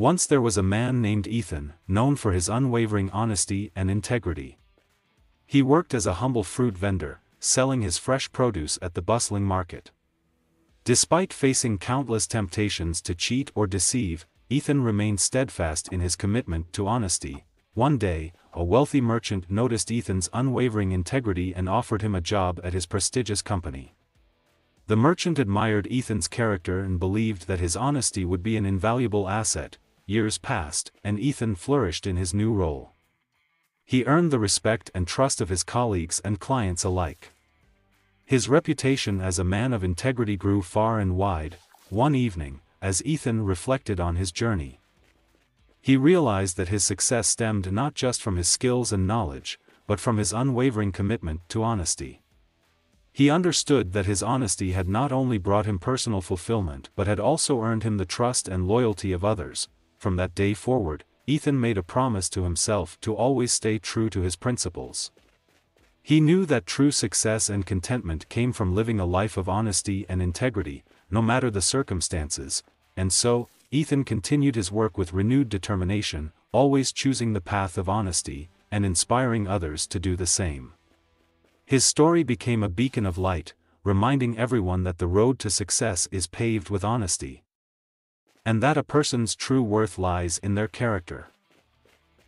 Once there was a man named Ethan, known for his unwavering honesty and integrity. He worked as a humble fruit vendor, selling his fresh produce at the bustling market. Despite facing countless temptations to cheat or deceive, Ethan remained steadfast in his commitment to honesty. One day, a wealthy merchant noticed Ethan's unwavering integrity and offered him a job at his prestigious company. The merchant admired Ethan's character and believed that his honesty would be an invaluable asset. Years passed, and Ethan flourished in his new role. He earned the respect and trust of his colleagues and clients alike. His reputation as a man of integrity grew far and wide. One evening, as Ethan reflected on his journey, he realized that his success stemmed not just from his skills and knowledge, but from his unwavering commitment to honesty. He understood that his honesty had not only brought him personal fulfillment but had also earned him the trust and loyalty of others. From that day forward, Ethan made a promise to himself to always stay true to his principles. He knew that true success and contentment came from living a life of honesty and integrity, no matter the circumstances, and so, Ethan continued his work with renewed determination, always choosing the path of honesty, and inspiring others to do the same. His story became a beacon of light, reminding everyone that the road to success is paved with honesty. And that a person's true worth lies in their character.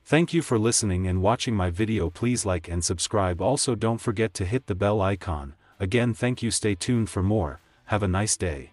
Thank you for listening and watching my video. Please like and subscribe. Also don't forget to hit the bell icon, again thank you. Stay tuned for more, have a nice day.